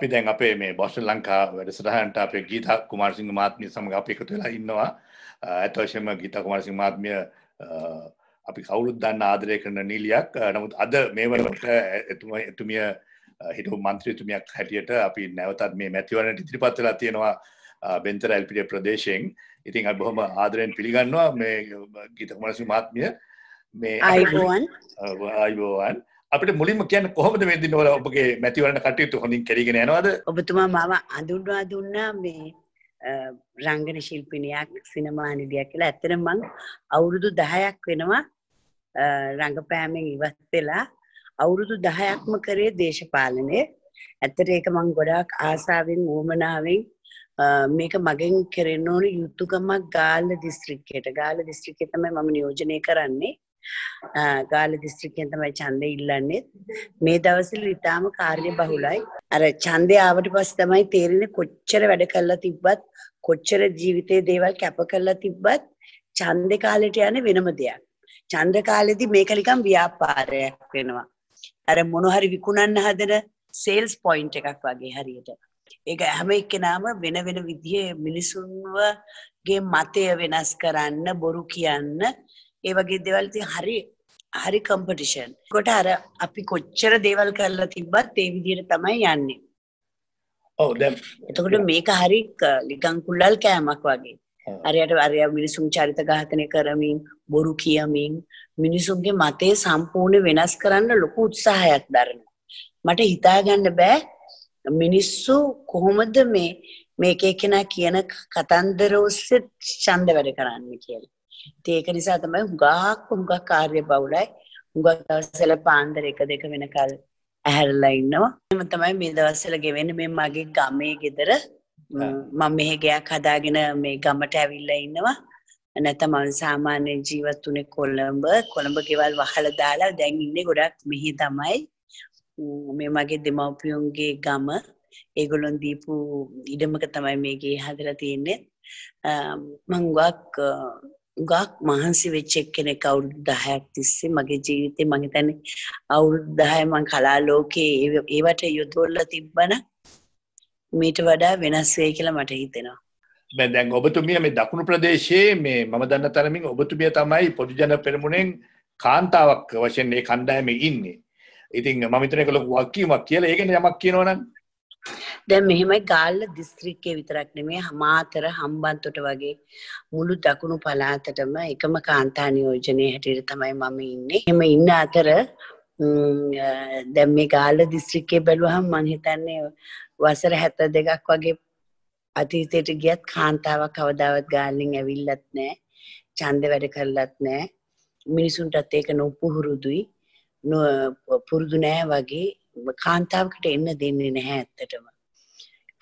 අපි දැන් අපේ මේ බොස්ට ලංකා වැඩසටහනට අපේ ගීතා කුමාරසිංහ මහත්මිය සමඟ අපි එකතු වෙලා ඉන්නවා. ඇත්ත වශයෙන්ම ගීතා කුමාරසිංහ මහත්මිය අපි කවුරුත් දන්න ආදරය කරන නීලියක්. නමුත් අද මේ වනට එතුමිය හිටු මන්ත්‍රීතුමියක් හැටියට අපි නැවතත් මේ මැතිවරණට ඉදිරිපත් වෙලා තියෙනවා බෙන්තර ඇල්පිටිය ප්‍රදේශයෙන්. ඉතින් අ බොහොම ආදරයෙන් පිළිගන්නවා මේ ගීත කුමාරසිංහ මහත්මිය මේ අයිබෝවන් අයිබෝවන් අපිට මුලින්ම කියන්න කොහොමද මේ දිනවල ඔබගේ මැතිවරණ කටයුතු හොඳින් කරගෙන යනවද? ඔබතුමා මම අඳුන්වා දුන්නා මේ රංගන ශිල්පිනියක් සිනමා නිලියක් කියලා. ඇත්තටම මං අවුරුදු 10ක් වෙනවා රංගපෑමෙන් ඉවත් වෙලා අවුරුදු 10ක්ම කරේ දේශපාලනය. ඇත්තට ඒක මං ගොඩාක් ආසාවෙන් උවමනාවෙන් මේක මගෙන් කරෙන්න ඕන යුතුකමක් ගාල්ල දිස්ත්‍රික්කයට. ගාල්ල දිස්ත්‍රික්කය තමයි මම නියෝජනය කරන්නේ. ගාල දිස්ත්‍රික්කයෙන් තමයි ඡන්දය ඉල්ලන්නේ. මේ දවස්වල ඊටාම කාර්ය බහුලයි. අර ඡන්දය ආවට පස්සේ තමයි තේරෙන්නේ කොච්චර වැඩ කළා තිබ්බත් කොච්චර ජීවිතේ දේවල් කැප කළා තිබ්බත් ඡන්දේ කාලෙට යන්නේ වෙනම දෙයක්. ඡන්ද කාලෙදි මේක නිකන් ව්‍යාපාරයක් වෙනවා. අර මොන හරි විකුණන්න හදන සේල්ස් පොයින්ට් එකක් වගේ හරියට. ඒක හැම එක්කෙනාම වෙන වෙන විදිහේ මිනිසුන්වගේ මතය වෙනස් කරන්න බොරු කියන්න ඒ වගේ දේවල් ඉතින් හරි හරි කම්පිටිෂන්. කොට අර අපි කොච්චර දේවල් කරලා තිබ්බත් ඒ විදිහට තමයි යන්නේ. ඔව් දැන් එතකොට මේක හරි නිකන් කුල්ලල් කෑමක් වගේ. හරියට අරයා මිනිසුන් චරිත ඝාතනය කරමින් බොරු කියමින් මිනිසුන්ගේ මතේ සම්පූර්ණ වෙනස් කරන්න ලොකු උත්සාහයක් දරනවා. මට හිතාගන්න බෑ මිනිස්සු කොහොමද මේ මේක එක්කෙනා කියන කතන්දර ඔස්සේ ඡන්ද වැඩ කරන්න කියලා. ඒක නිසා තමයි හුඟක් හුඟක් කාර්ය බහුලයි. හුඟක් දවස්වල පාන්දර එක දෙක වෙනකල් ඇහැරලා ඉන්නවා. එහෙම තමයි මේ දවස්වල ගෙවෙන්නේ මේ මගේ ගමේ ගෙදර මම මෙහෙ ගයක් හදාගෙන මේ ගමට ඇවිල්ලා ඉන්නවා. නැත්නම් මම සාමාන්‍ය ජීවත් වුණේ කොළඹ. කොළඹ ගෙවල් වහලා දාලා දැන් ඉන්නේ ගොඩක් මෙහි තමයි. මේ මගේ දෙමව්පියන්ගේ ගම ඒගොල්ලොන් දීපු ඉඩමක තමයි මේකේ හදලා තියෙන්නේ. මං ගොක් ගක් මහන්සි වෙච්ච එක්කෙනෙක් අවුරුදු 10ක් තිස්සේ මගේ ජීවිතේ මම හිතන්නේ අවුරුදු 10 මම කලා ලෝකේ ඒවට යොදවලා තිබ්බන මීට වඩා වෙනස් වෙයි කියලා මට හිතෙනවා. දැන් දැන් ඔබතුමිය මේ දකුණු ප්‍රදේශයේ මේ මම දන්න තරමින් ඔබතුමිය තමයි පොදු ජන පෙරමුණෙන් කාන්තාවක් වශයෙන් මේ කණ්ඩායමේ ඉන්නේ. ඉතින් මම හිතන එක ලොකු වක්කීමක් කියලා. ඒකනේ යමක් කියනවනම් දැන් මෙහෙමයි ගාල්ල දිස්ත්‍රික්කයේ විතරක් නෙමෙයි හමාතර හම්බන්තොට වගේ මුළු දකුණු පළාතටම එකම කාන්තා නියෝජනයේ හැටියට තමයි මම ඉන්නේ. එහෙම ඉන්න අතර දැන් මේ ගාල්ල දිස්ත්‍රික්කයේ බැලුවහම මම හිතන්නේ වසර 72ක් වගේ අතීතයට ගියත් කාන්තාවක් කවදාවත් ගාල්ලෙන් ඇවිල්ලත් නැහැ. ඡන්ද වැඩ කරලත් නැහැ. මිනිසුන්ටත් ඒක නොපුහුරුදුයි. පුරුදු නෑ වගේ කාන්තාවකට එන්න දෙන්නේ නැහැ ඇත්තටම.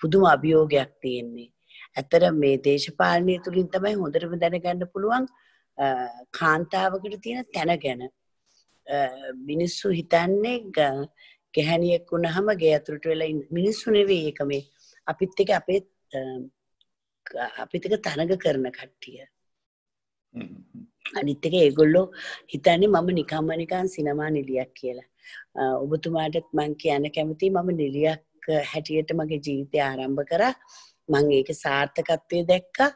පුදුම අභියෝගයක් තියෙන්නේ. ඇත්තට මේ දේශපාලනය තුලින් තමයි හොඳටම දැනගන්න පුළුවන් කාන්තාවකට තියෙන තැන ගැන. මිනිස්සු හිතන්නේ ගැහැණියෙක් වුණාම ගේ ඇතුළට වෙලා මිනිස්සු නෙවෙයි ඒක මේ අපිත් එක්ක අපේ අපිත් එක්ක තරඟ කරන කට්ටිය. අනිත් එක ඒගොල්ලෝ හිතන්නේ මම නිකම්ම නිකන් සිනමා නිලියක් කියලා. ඔබතුමාටත් මං කියන්න කැමති මම නිලියක් හැටියට මගේ ජීවිතය ආරම්භ කරා. මං ඒක සාර්ථකත්වය දැක්කා.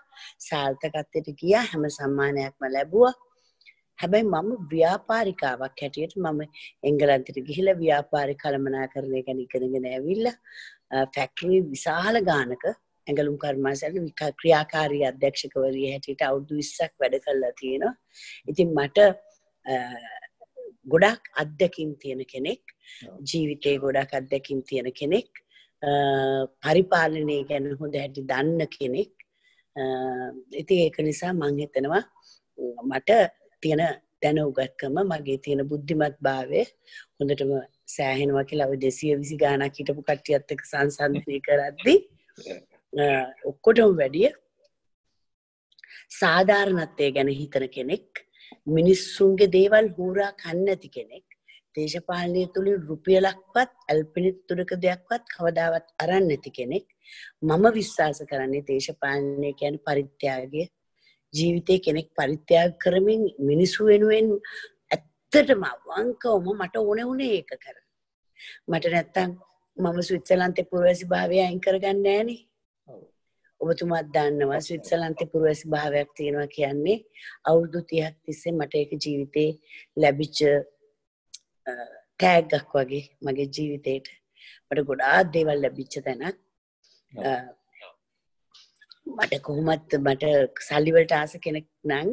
සාර්ථකත්වයට ගියා. හැම සම්මානයක්ම ලැබුවා. හැබැයි මම ව්‍යාපාරිකාවක් හැටියට මම එංගලන්තයට ගිහිලා ව්‍යාපාරික කළමනාකරණය ගැන ඉගෙනගෙන ඇවිල්ලා ෆැක්ටරි විශාල ගානක ඇඟලුම් කර්මාසයට ක්‍රියාකාරී අධ්‍යක්ෂකවරිය හැටියට අවුරුදු 20ක් වැඩ කරලා තියෙනවා. ඉතින් මට ගොඩක් අත්දැකින් තියෙන කෙනෙක් ජීවිතේ ගොඩක් අත්දැකින් තියෙන කෙනෙක් පරිපාලනය ගැන හොඳ හැටි දන්න කෙනෙක්. ඉති ඒක නිසා මං හිතනවා මට තියෙන දැන උගත්කම මගේ තියෙන බුද්ධිමත් භාවය හොඳටම සෑහෙනවා කියලා ඔය දෙසිය විසි ගානක් හිටපු කට්ටියත් එක්ක සංසන්ධනය කරද්දී ඔක්කොටම වැඩිය සාධාරණත්වය ගැන හිතන කෙනෙක් මිනිස්සුන්ගේ දේවල් හූරා කන්නැති කෙනෙක් දේශපාලනය තුළින් රුපියලක්වත් ඇල්පිනිත් තුරක දෙයක්වත් කවදාවත් අරන් නැති කෙනෙක්. මම විශ්වාස කරන්නේ දේශපාලනය කියන පරිත්‍යාගය. ජීවිතය කෙනෙක් පරිත්‍යාග කරමින් මිනිසු වෙනුවෙන් ඇත්තටම වංකවම මට ඕන වුණේ ඒක කර මට නැත්තං මම ස්විට්සලන්තේ පුරවැසි භාවය අයින් කරගන්න ෑනේ ඔබතුමාත් දන්නවා ස්විට්සලන්තේ පුරවැසි භාවයක් තියෙනවා කියන්නේ අවුරුදු තිහක් තිස්සේ මට ඒක ජීවිතේ ලැබිච්ච තෑග්ගක් වගේ මගේ ජීවිතයට මට ගොඩාත් දේවල් ලැබිච්ච තැනක්. මට කොහොමත් මට සල්ලිවලට ආස කෙනෙක් නං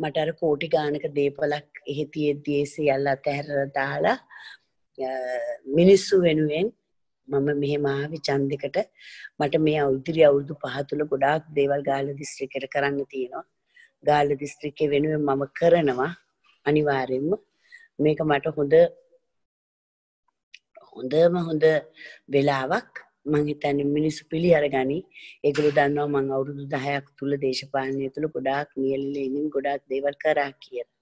මට අර කෝටි ගානක දේපලක් එහෙ තියෙද්දී සියල්ල අතහැරලා දාලා මිනිස්සු වෙනුවෙන් මම මෙහෙම ආවි ඡන්දයකට මට මේ ඉදිරි අවුරුදු පහ තුල ගොඩාක් දේවල් ගාල්ල දිස්ත්‍රික්කයට කරන්න තියෙනවා. ගාල්ල දිස්ත්‍රික්කේ වෙනුවෙන් මම කරනවා අනිවාර්යෙන්ම මේක මට හොඳ හොඳම හොඳ වෙලාවක් මං හිතන්නේ මිනිස්සු පිළි අරගනි. ඒගොල්ලෝ දන්නවා මං අවුරුදු 10ක් තුල දේශපාලනය තුල ගොඩාක් නියැලෙලා ඉඳින් ගොඩාක් දේවල් කරා කියලා.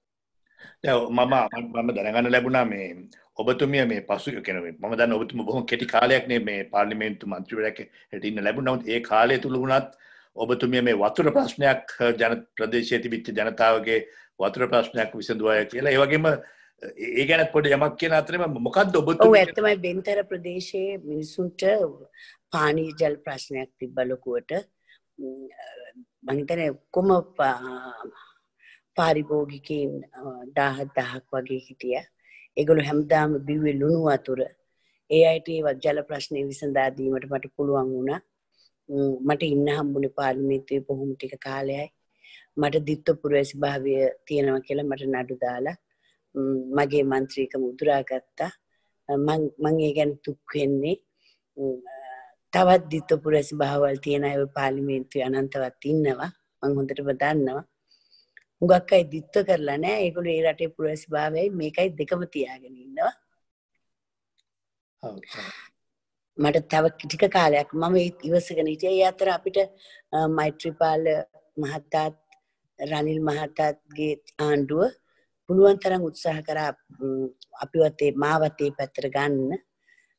මම මම දැනගන්න ලැබුණා මේ ඔබතුමිය මේ පසු කෙන ම දන්න ඔබතුම බොහොම කෙටි කාලයක්නේ මේ පාර්ලිමේන්තු මන්ත්‍රවරැක හැටින්න ලැබුණවත් ඒ කාලය තුළ වුණත් ඔබතුමිය මේ වතුර ප්‍රශ්නයක් ජන ප්‍රදේශය තිබිච්ච ජනතාවගේ වතුර ප්‍රශ්නයක් විසඳුවය කියලා. ඒවගේම ඒ ගැනත් පොඩ යමක් කියන අතරම මොකක්ද ඔබ ඇත්තමයි බෙන්තර ප්‍රදේශයේ මිනිසුන්ට පානී ජල් ප්‍රශ්නයක් තිබ්බ ලොකුවට. මහිතන ඔක්කොම පාරිභෝගිකයින් දාහත් දහක් වගේ හිටිය. ඒගොලු හැමදාම බිව්වේ ලුණු වතුර. ඒ අයට ඒවත් ජල ප්‍රශ්නය විසඳා දීමට මට පුළුවන් වුණා. මට ඉන්න හම්බුනේ පාර්ලිමේන්තුවේ බොහොම ටික කාලයයි. මට දිත්ත පුරවැසි භාවය තියෙනවා කියලා මට නඩු දාලා මගේ මන්ත්‍රීකම උදුරා ගත්තා. මං ඒ ගැන දුක් වෙන්නේ. තවත් දිත්ත පුරවැසි භාවවල් තියෙන අය පාර්ලිමේන්තුවේ අනන්තවත් ඉන්නවා. මං හොඳටම දන්නවා. හුඟක් අයි දිත්ත කරලා නෑ. ඒගොල්ලෝ ඒ රටේ පුරවැසි භාවයයි මේකයි දෙකම තියාගෙන ඉන්නවා. මට තව ටික කාලයක් මම ඉවසගෙන හිටියා. ඒ අතර අපිට මෛත්‍රීපාල මහතාත් රනිල් මහතාත්ගේ ආණ්ඩුව පුළුවන් තරම් උත්සාහ කරා අපිවත් ඒ මාවත් පැත්තට ගන්න.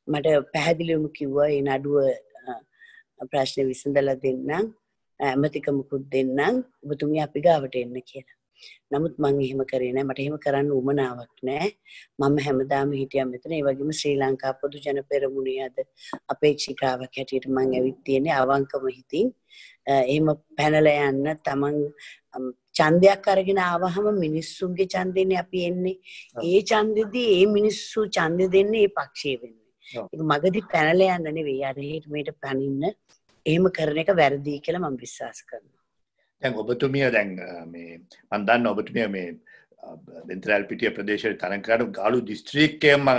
මට පැහැදිලිවම කිව්වා ඒ නඩුව ප්‍රශ්න විසඳලා දෙන්නම් ඇමතිකමකුත් දෙන්නම් ඔබතුමිය අපි ගාවට එන්න කියලා. නමුත් මං එහෙම කරේ නෑ. මට එහෙම කරන්න උවමනාවක් නෑ. මම හැමදාම හිටියා මෙතන. ඒ වගේම ශ්‍රී ලංකා පොදු ජන පෙරමුණේ අද අපේක්ෂිකාවක් හැටියට මං ඇවිත් තියෙන්නේ අවංකම හිතින්. එහෙම පැනලා යන්න තමන් ඡන්දයක් අරගෙන ආවහම මිනිස්සුන්ගේ ඡන්දෙන්නේ අපි එන්නේ. ඒ ඡන්දෙදී ඒ මිනිස්සු ඡන්දෙ දෙන්නේ ඒ පක්ෂයේ වෙන්නේ ඒක මගදී පැනලා යන්න නෙවෙයි. අර හේට මේට පැනින්න එහෙම කරන එක වැරදි කියලා මම විශ්වාස කරනවා. දැන් ඔබතුමිය දැන් මේ මන් දන්න ඔබතුමිය මේ බෙන්තරල් පිටිය ප්‍රදේශය තරංකාඩු ගාලු දිස්ත්‍රීක්කයම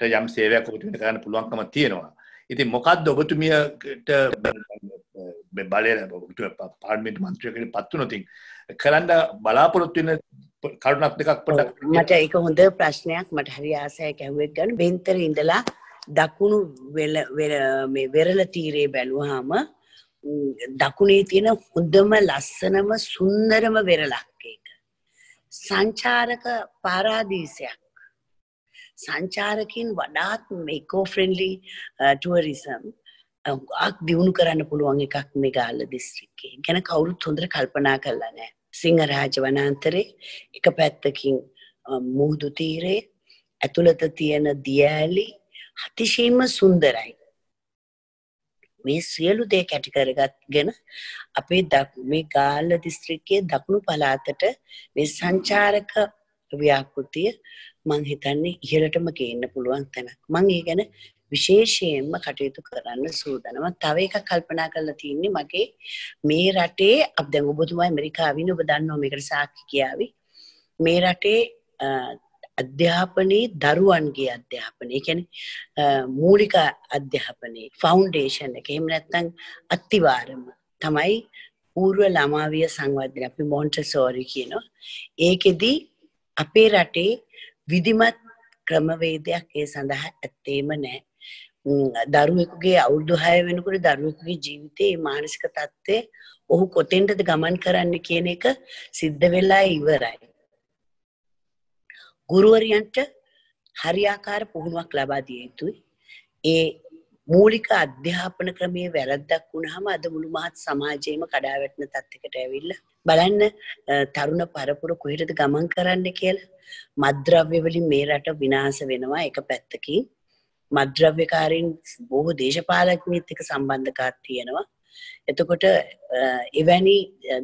යම් සේවයක් ඔබතුමිට කරන්න පුළුවන්කම තියෙනවා. ඉතින් මොකක්ද ඔබතුමියට බලය පාර්මිට මන්ත්‍රයකට පත්තු නොතින් කරන්න බලාපොරොත්තු වෙන කරුණක් දෙකක් පොඩ්ඩක් මට ඒක හොඳ ප්‍රශ්නයක්. මට හරි ආසයක් ඇහුවෙක් ගන්න. බෙන්තර ඉඳලා දකුණු මේ වෙරළ තීරේ බැලුවාම දකුණේ තියෙන හොඳම ලස්සනම සුන්දරම වෙරළක් ඒක. සංචාරක පාරාදීසයක්. සංචාරකින් වඩාත් මේකෝ ෆ්‍රෙන්ඩලි ටුවරිසම් ගක් දියුණු කරන්න පුළුවන් එකක් මේ ගාල්ල දිස්ත්‍රික්කේ ගැන කවුරුත් හොඳට කල්පනා කරලා නෑ සිංහරාජ වනාන්තරේ එක පැත්තකින් මුහුදු තීරේ ඇතුළත තියෙන දියඇලි අතිශීම සුන්දරයි මේ සියලු දේ කැටි කරගත්ගෙන අපේ මේ ගාල්ල දිස්ත්‍රික්කයේ දකුණු පළාතට මේ සංචාරක ව්‍යාපෘතිය මං හිතන්නේ ඉහළටම ගේන්න පුළුවන් තැනක්. මං ඒ ගැන විශේෂයෙන්ම කටයුතු කරන්න සූදානම. තව එකක් කල්පනා කරලා තියෙන්නේ මගේ මේ රටේ අප දැන් ඔබතුමා ඇමරිකාවින් ඔබ දන්නවා මේකට සාක්ෂි කියාවි. මේ රටේ අධ්‍යාපනයේ දරුවන්ගේ අධ්‍යාපනය. කැන මූලික අධ්‍යාපනයේ ෆෞන්ඩේෂන් එක. එහෙම නැත්තං අත්තිවාරම තමයි පූර්ව ළමාවිය සංවර්ධන අපි මොන්ට සෝරි කියනවා. ඒකෙදී අපේ රටේ විදිමත් ක්‍රමවේදයක් ඒ සඳහා ඇත්තේම නෑ දරුවෙකුගේ අවුරුදු හය වෙනකොට දරුවෙකුගේ ජීවිතයේ මානසික තත්ත්වය ඔහු කොතෙන්ටද ගමන් කරන්න කියන එක සිද්ධ වෙලා ඉවරයි. ගුරුවරියන්ට හරියාකාර පුහුණුවක් ලබා දිය යුතුයි. ඒ මූලික අධ්‍යාපන ක්‍රමයේ වැරද්දක් වුණාම අද මුළු මහත් සමාජයේම කඩාවැටෙන තත්යකට ඇවිල්ලා බලන්න තරුණ පරපුර කොහෙටද ගමන් කරන්න කියලා. මත්ද්‍රව්‍ය වලින් මේ රට විනාශ වෙනවා එක පැත්තකින්. මද්‍රව්‍යකාරීන් බොහෝ දේශපාලකනීත් එක සම්බන්ධකාත් තියෙනවා. එතකොට එවැනි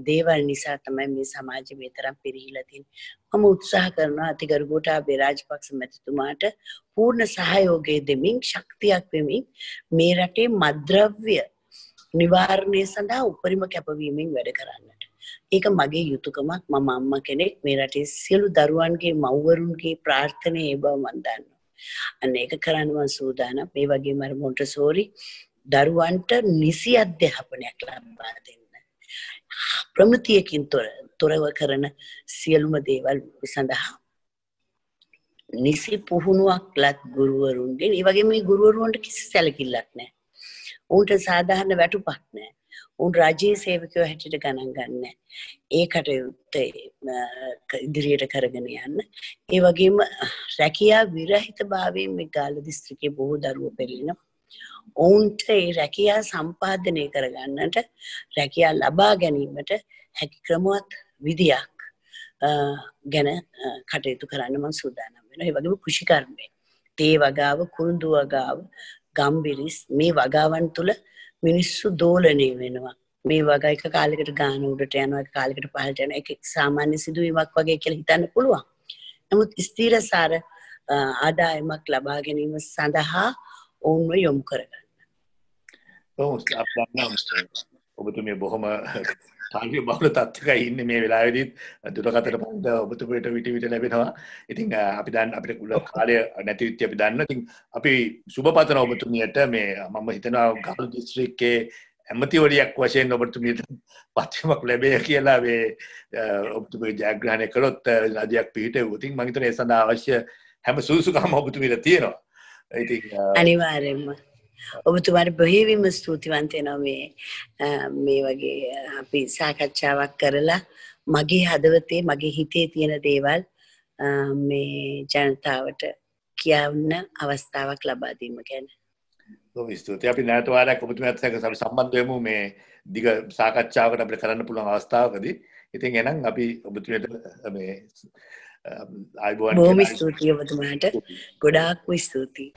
දේවල් නිසා තමයි මේ සමාජ මේ තරම් පිරිහිලා තියෙන්නේ මම උත්සාහ කරනවා අතිගරු ගෝඨාභය රාජපක්ෂ මැතිතුමාට පූර්ණ සහයෝගය දෙමින් ශක්තියක් වෙමින් මේ රටේ මද්‍රව්‍ය නිවාරණය සඳහා උපරිම කැපවීමෙන් වැඩ කරන්නට. ඒක මගේ යුතුයකමක් මම අම්මා කෙනෙක් මේ රටේ සියලු දරුවන්ගේ මව්වරුන්ගේ ප්‍රාර්ථනය ඒ බව මම දන්නවා. අන්න ඒක කරන්න මම සූදානම්. මේ වගේම අර මොන්ටසෝරි දරුවන්ට නිසි අධ්‍යාපනයක් ලබා දෙන්න. ප්‍රමිතියකින් තොරව කරන සියලුම දේවල් සඳහා නිසි පුහුණුවක් ලත් ගුරුවරුන්ගෙන් ඒ වගේ මේ ගුරුවරුන්ට කිසි සැලකිල්ලක් නැහැ. ඌට සාධාරණ වැටුපක් නැහැ. උන් රජයේ සේවකයෝ හැටියට ගණන් ගන්න. ඒ කටයුත්ත ඉදිරියට කරගෙන යන්න. ඒ වගේම රැකියා විරහිතභාවයෙන් මේ ගාල්ල දිස්ත්‍රික්කයේ බොහෝ දරුවෝ පෙළෙනවා. ඔවුන්ට ඒ රැකියා සම්පාදනය කරගන්නට රැකියා ලබා ගැනීමට හැකි ක්‍රමවත් විදියක් ගැන කටයුතු කරන්න මම සූදානම් වෙනවා. ඒ වගේම කෘෂිකර්මය, තේ වගාව, කුරුඳු වගාව, ගම්බිරිස් මේ වගාවන් තුළ මිනිස්සු දෝලනය වෙනවා. මේ වගා එක කාලෙකට ගාන උඩට යනවා එක කාලෙකට පහළට යනවා ඒක සාමාන්‍ය සිදුවීමක් වගේ කියලා හිතන්න පුළුවන්. නමුත් ස්ථිරසාර ආදායමක් ලබා ගැනීම සඳහා ඔවුන්ව යොමු කරගන්න. ඔබතුමිය බොහොම කාර්ය බහුල තත්ත්වක ඉන්න මේ වෙලාවෙදිත්. දුරකතට පන්ද ඔබතුමට විට විට ලැබෙනවා. ඉතින් අපි දන්න අපිට කුල කාලය නැතිවිත්‍ය අපි දන්න ඉතින් අපි සුභපතන ඔබතුමියට මේ මම හිතනවා ගල් දිස්ත්‍රික්කේ ඇමතිවරියක් වශයෙන් ඔබතුමියට පත්වමක් ලැබේ කියලා වේ ඔබතුම ජයග්‍රහණය කරොත් රජයක් පිහිට උතින් මහිතන ඒ සඳහා අවශ්‍ය හැම සූසුකම ඔබතුමිට තියෙනවා අනිවාරෙන්ම ඔබතුමාට බොහේවිම ස්තුතිවන්තයනවා මේ මේ වගේ අපි සාකච්ඡාවක් කරලා. මගේ හදවතේ මගේ හිතේ තියෙන දේවල් මේ ජනතාවට කියවන්න අවස්ථාවක් ලබාදීම ගැන. ස්තුති අපි නැතවාරයක් ඔබතුමත් සැක සම සම්බන්ධයමු මේ දිග සාකච්ඡාවකට අපට කරන්න පුළුවන් අවස්ථාවකදී. ඉතින් එනම් අපි ඔබතුමට මේ අයිබෝන් බෝම ස්තුතිය ඔබතුමාට ගොඩාක්ම ස්තුතියි